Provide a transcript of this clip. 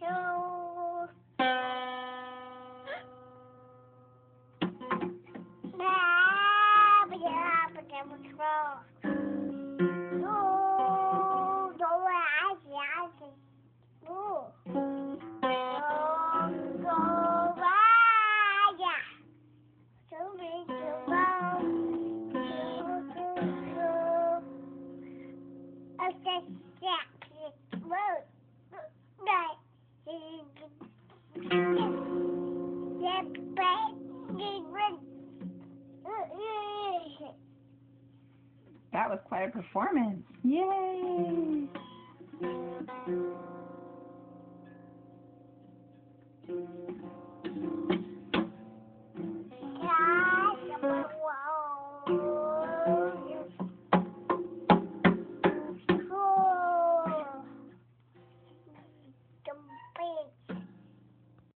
Go, go, That was quite a performance. Yay! Thank you.